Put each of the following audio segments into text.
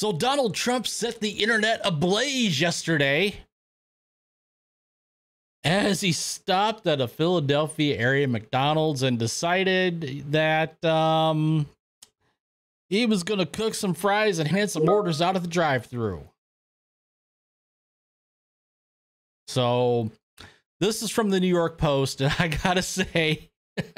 So Donald Trump set the internet ablaze yesterday as he stopped at a Philadelphia area McDonald's and decided that um, he was going to cook some fries and hand some orders out of the drive-through. So this is from the New York Post, and I gotta say,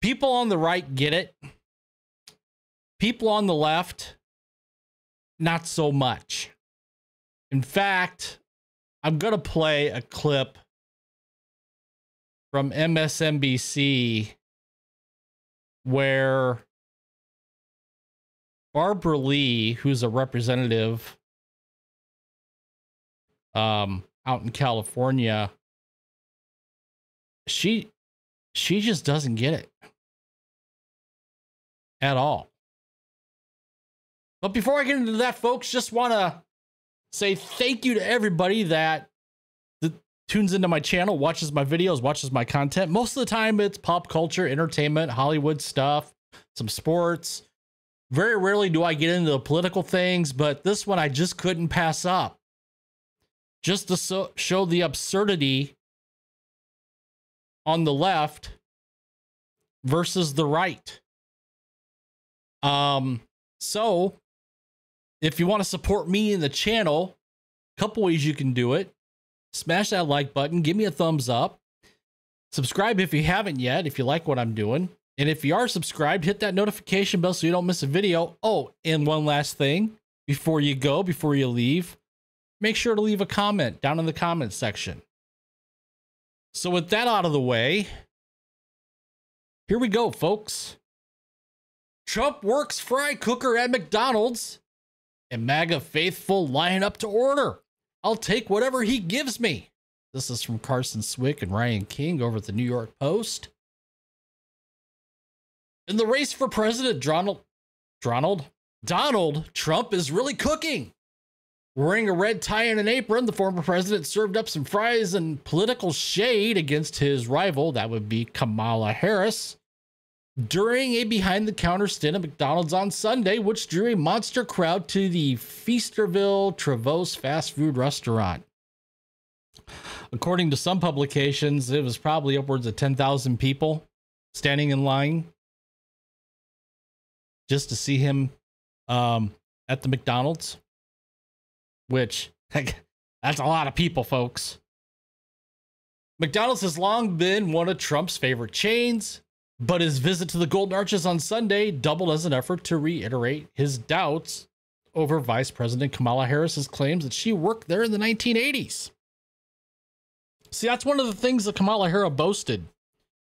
people on the right get it. People on the left, not so much. In fact, I'm going to play a clip from MSNBC where Barbara Lee, who's a representative um, out in California, she she just doesn't get it at all. But before I get into that, folks, just want to say thank you to everybody that, tunes into my channel, watches my videos, watches my content. Most of the time, it's pop culture, entertainment, Hollywood stuff, some sports. Very rarely do I get into the political things, but this one I just couldn't pass up. Just to so- show the absurdity on the left versus the right. Um, so if you want to support me in the channel, a couple ways you can do it. Smash that like button, give me a thumbs up. Subscribe if you haven't yet, if you like what I'm doing. And if you are subscribed, hit that notification bell so you don't miss a video. Oh, and one last thing before you go, before you leave, make sure to leave a comment down in the comments section. So, with that out of the way, here we go, folks. Trump works fry cooker at McDonald's and MAGA faithful line up to order. I'll take whatever he gives me. This is from Carson Swick and Ryan King over at the New York Post. In the race for President, Donald, Donald, Donald Trump is really cooking. Wearing a red tie and an apron, the former president served up some fries and political shade against his rival, that would be Kamala Harris during a behind the counter stint at McDonald's on Sunday, which drew a monster crowd to the Feasterville Trevose fast food restaurant. According to some publications, it was probably upwards of 10,000 people standing in line just to see him um, at the McDonald's, which that's a lot of people, folks. McDonald's has long been one of Trump's favorite chains, but his visit to the Golden Arches on Sunday doubled as an effort to reiterate his doubts over Vice President Kamala Harris's claims that she worked there in the 1980s. See, that's one of the things that Kamala Harris boasted.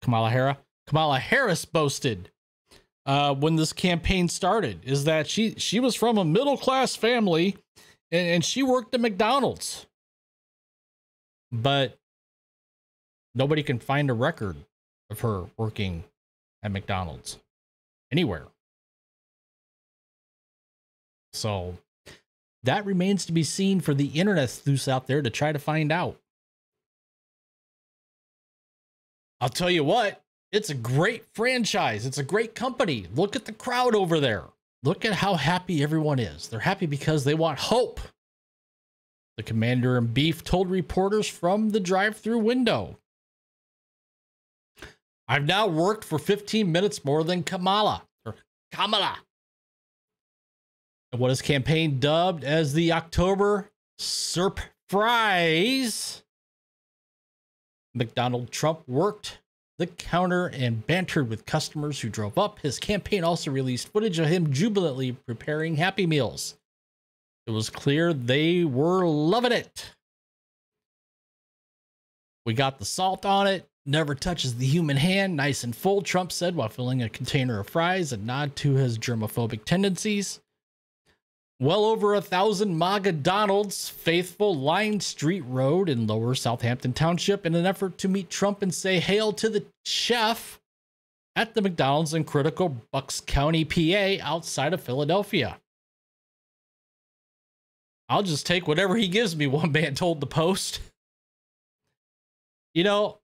Kamala Harris, Kamala Harris boasted uh, when this campaign started is that she she was from a middle class family and, and she worked at McDonald's. But nobody can find a record of her working at McDonald's anywhere. So that remains to be seen for the internet sleuths out there to try to find out. I'll tell you what, it's a great franchise. It's a great company. Look at the crowd over there. Look at how happy everyone is. They're happy because they want hope. The commander in beef told reporters from the drive through window. I've now worked for 15 minutes more than Kamala or Kamala. And what his campaign dubbed as the October surprise. McDonald Trump worked the counter and bantered with customers who drove up. His campaign also released footage of him jubilantly preparing Happy Meals. It was clear they were loving it. We got the salt on it, never touches the human hand, nice and full, Trump said while filling a container of fries, a nod to his germophobic tendencies. Well over a thousand MAGA Donalds faithful lined Street Road in lower Southampton Township in an effort to meet Trump and say hail to the chef at the McDonald's in critical Bucks County, PA, outside of Philadelphia. I'll just take whatever he gives me, one man told the Post. You know,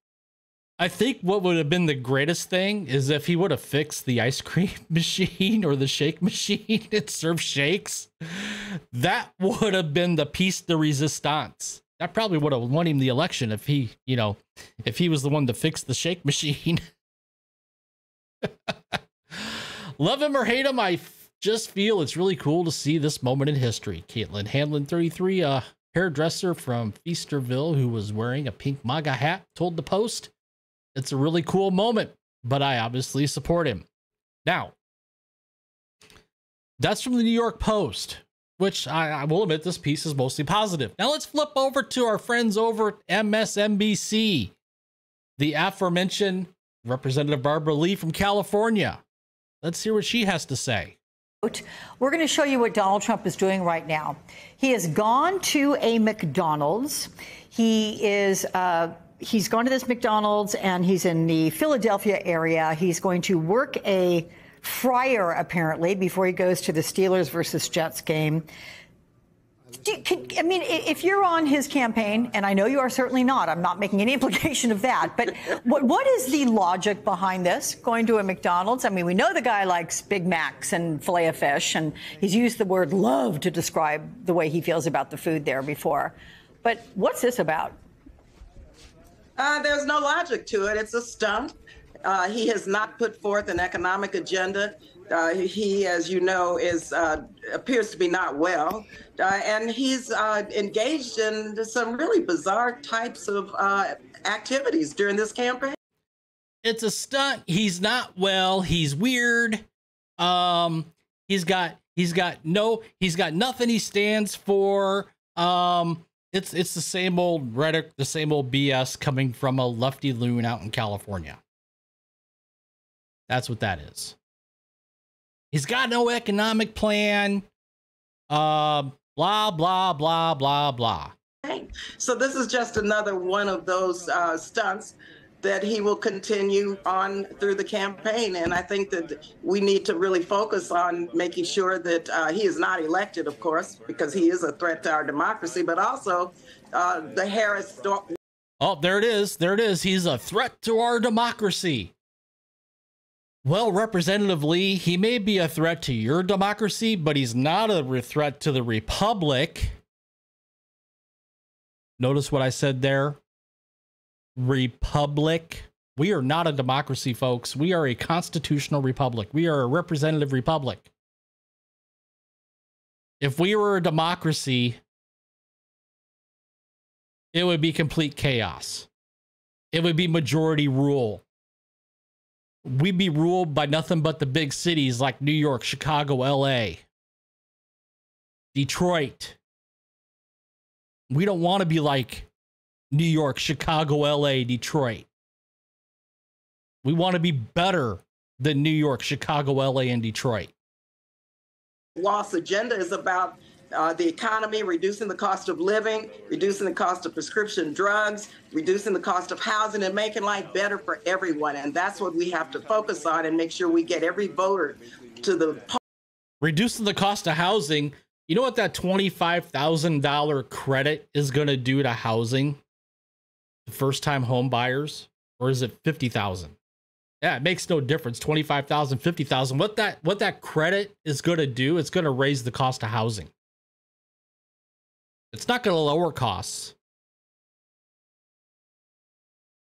I think what would have been the greatest thing is if he would have fixed the ice cream machine or the shake machine and served shakes. That would have been the piece de resistance. That probably would have won him the election if he, you know, if he was the one to fix the shake machine. Love him or hate him, I just feel it's really cool to see this moment in history. Caitlin Hanlon, 33, a hairdresser from Feasterville who was wearing a pink MAGA hat, told the Post it's a really cool moment, but I obviously support him. Now, that's from the New York Post, which I, I, will admit this piece is mostly positive. Now let's flip over to our friends over at MSNBC. The aforementioned Representative Barbara Lee from California. Let's hear what she has to say. We're going to show you what Donald Trump is doing right now. He has gone to a McDonald's. He is uh, he's gone to this McDonald's and he's in the Philadelphia area. He's going to work a fryer apparently before he goes to the Steelers versus Jets game. Can, I mean, if you're on his campaign, and I know you are certainly not, I'm not making any implication of that, but what, what is the logic behind this, going to a McDonald's? I mean, we know the guy likes Big Macs and filet of fish, and he's used the word love to describe the way he feels about the food there before. But what's this about? Uh, there's no logic to it. It's a stunt. Uh, he has not put forth an economic agenda. Uh, he, as you know, is uh, appears to be not well, uh, and he's uh, engaged in some really bizarre types of activities during this campaign. It's a stunt. He's not well. He's weird. Um, he's got he's got no he's got nothing he stands for. Um, it's it's the same old rhetoric, the same old BS coming from a lefty loon out in California. That's what that is. He's got no economic plan. Uh, blah blah blah blah blah. So this is just another one of those uh, stunts that he will continue on through the campaign. And I think that we need to really focus on making sure that uh, he is not elected, of course, because he is a threat to our democracy, but also uh, the Harris. Oh, there it is. There it is. He's a threat to our democracy. Well, Representative Lee, he may be a threat to your democracy, but he's not a threat to the Republic. Notice what I said there? Republic. We are not a democracy, folks. We are a constitutional republic. We are a representative republic. If we were a democracy, it would be complete chaos. It would be majority rule. We'd be ruled by nothing but the big cities like New York, Chicago, LA, Detroit. We don't want to be like New York, Chicago, LA, Detroit. We want to be better than New York, Chicago, LA, and Detroit. Lost agenda is about uh, the economy, reducing the cost of living, reducing the cost of prescription drugs, reducing the cost of housing, and making life better for everyone. And that's what we have to focus on and make sure we get every voter to the. Reducing the cost of housing. You know what that $25,000 credit is going to do to housing? First time home buyers or is it 50,000? Yeah, it makes no difference. 25,000, 50,000. What that what that credit is going to do, it's going to raise the cost of housing. It's not going to lower costs.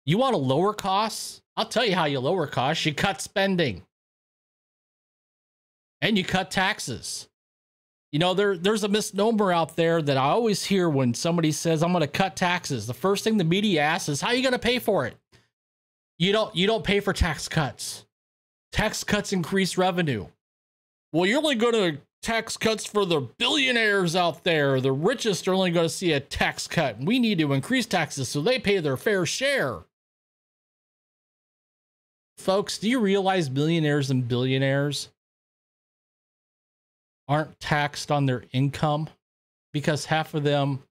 You want to lower costs? I'll tell you how you lower costs. You cut spending. And you cut taxes. You know, there there's a misnomer out there that I always hear when somebody says I'm going to cut taxes. The first thing the media asks is how are you going to pay for it? You don't you don't pay for tax cuts. Tax cuts increase revenue. Well, you're only going to tax cuts for the billionaires out there. The richest are only going to see a tax cut. We need to increase taxes so they pay their fair share. Folks, do you realize millionaires and billionaires aren't taxed on their income because half of them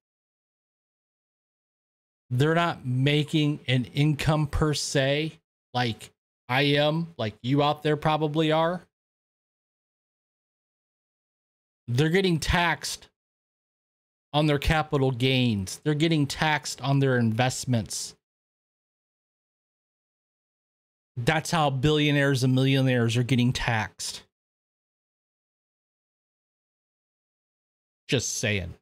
they're not making an income per se like I am, like you out there probably are. They're getting taxed on their capital gains. They're getting taxed on their investments. That's how billionaires and millionaires are getting taxed. Just saying.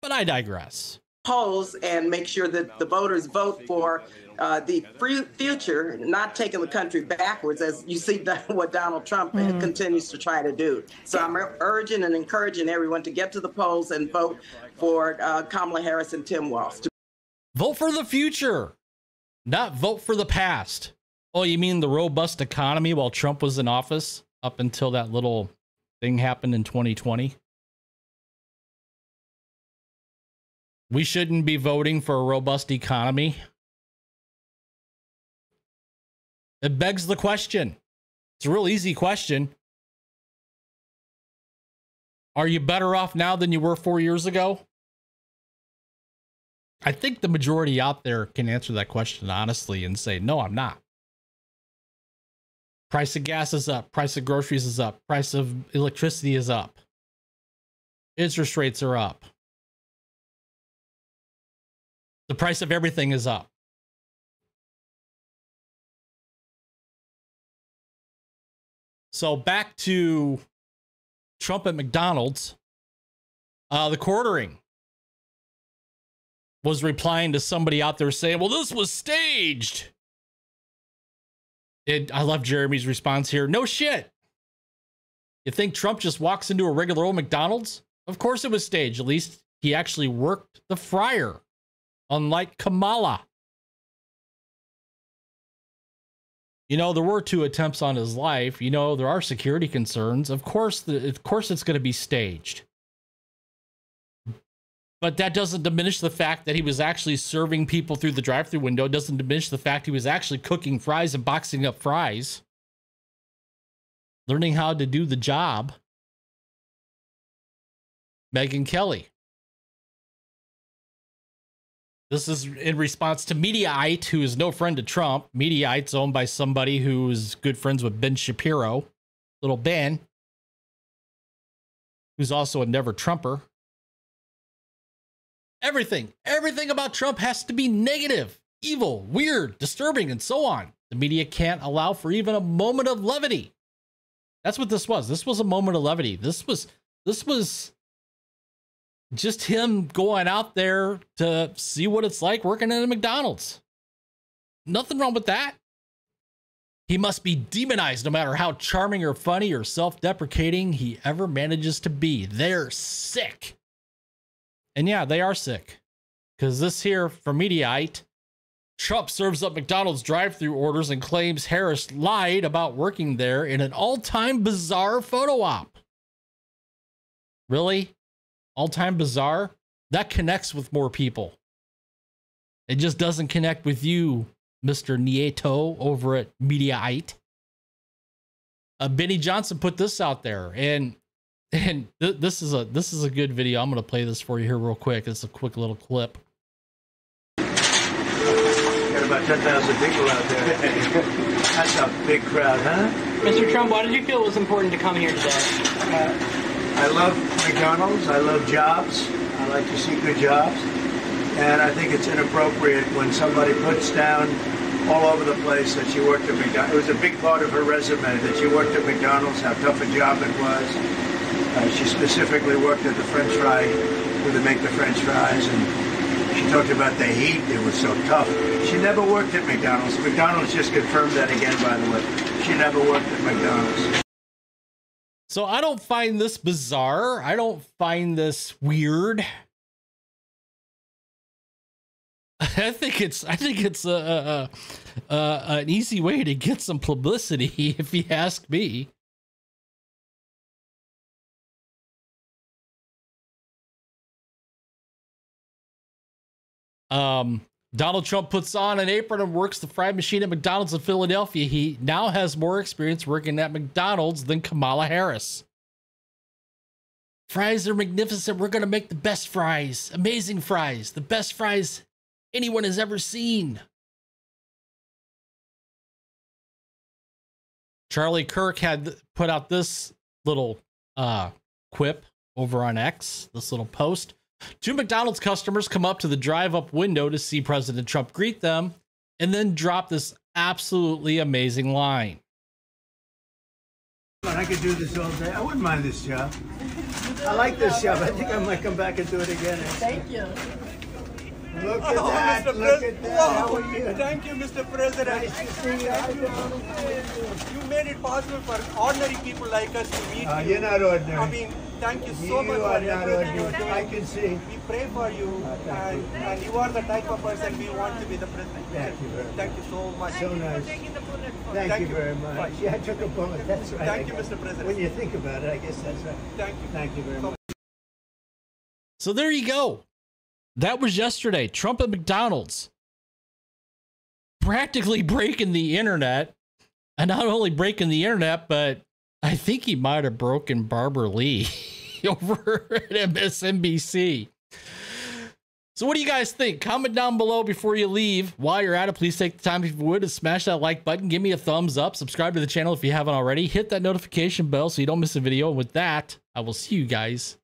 But I digress. Polls and make sure that the voters vote for uh, the free future, not taking the country backwards, as you see what Donald Trump mm-hmm. continues to try to do. So I'm urging and encouraging everyone to get to the polls and vote for uh, Kamala Harris and Tim Walz. Vote for the future, not vote for the past. Oh, you mean the robust economy while Trump was in office up until that little thing happened in 2020? We shouldn't be voting for a robust economy. It begs the question. It's a real easy question. Are you better off now than you were four years ago? I think the majority out there can answer that question honestly and say, no, I'm not. Price of gas is up, price of groceries is up, price of electricity is up, interest rates are up. The price of everything is up. So back to Trump at McDonald's. Uh, the quartering was replying to somebody out there saying, well, this was staged. I love Jeremy's response here. No shit. You think Trump just walks into a regular old McDonald's? Of course it was staged. At least he actually worked the fryer unlike Kamala. You know, there were two attempts on his life. You know, there are security concerns. Of course, the, of course, it's going to be staged. But that doesn't diminish the fact that he was actually serving people through the drive-through window. It doesn't diminish the fact he was actually cooking fries and boxing up fries, learning how to do the job. Megyn Kelly. This is in response to Mediaite, who is no friend to Trump. Mediaite's owned by somebody who's good friends with Ben Shapiro, little Ben, who's also a never Trumper. Everything, everything about Trump has to be negative, evil, weird, disturbing, and so on. The media can't allow for even a moment of levity. That's what this was. This was a moment of levity. This was this was just him going out there to see what it's like working at a McDonald's. Nothing wrong with that. He must be demonized no matter how charming or funny or self deprecating he ever manages to be. They're sick. And yeah, they are sick. Because this here from Mediaite Trump serves up McDonald's drive through orders and claims Harris lied about working there in an all time bizarre photo op. Really? All time bizarre, that connects with more people. It just doesn't connect with you, Mr. Nieto over at Mediaite. Uh, Benny Johnson put this out there, and and th- this is a this is a good video. I'm gonna play this for you here real quick. It's a quick little clip. Got about ten thousand people out there. That's a big crowd, huh? Mr. Trump, why did you feel it was important to come here today? Uh, I love McDonald's. I love jobs. I like to see good jobs. And I think it's inappropriate when somebody puts down all over the place that she worked at McDonald's. It was a big part of her resume that she worked at McDonald's, how tough a job it was. Uh, she specifically worked at the French fry, where they make the French fries, and she talked about the heat. It was so tough. She never worked at McDonald's. McDonald's just confirmed that again, by the way. She never worked at McDonald's. So I don't find this bizarre. I don't find this weird. I think it's I think it's a, a, a, an easy way to get some publicity, if you ask me. Um, Donald Trump puts on an apron and works the fry machine at McDonald's in Philadelphia. He now has more experience working at McDonald's than Kamala Harris. Fries are magnificent. We're going to make the best fries, amazing fries, the best fries anyone has ever seen. Charlie Kirk had put out this little uh, quip over on X, this little post. Two McDonald's customers come up to the drive up window to see President Trump greet them. and then drop this absolutely amazing line. I could do this all day. I wouldn't mind this job. I like this job. I think I might come back and do it again. Thank you. Look at Oh, that. Mr. Look Pres- at that. How are you? Thank you, Mr. President. Nice to see you. How you? You made it possible for ordinary people like us to meet Uh, you. you're not ordinary. I mean, thank you You so much for everything you're ordinary. I can see. We pray for you, and, and you are the type of person we want to be the president. Thank you very much. Thank you so much. So nice. Thank, Thank you you. very much. Bye. Yeah, I took a bullet. That's right. Thank you. Mr. President. When you think about it, I guess that's right. Thank you. Thank you very much. So there you go. That was yesterday. Trump at McDonald's practically breaking the internet. And not only breaking the internet, but I think he might have broken Barbara Lee over at MSNBC. So, what do you guys think? Comment down below before you leave. While you're at it, please take the time, if you would, to smash that like button. Give me a thumbs up. Subscribe to the channel if you haven't already. Hit that notification bell so you don't miss a video. And with that, I will see you guys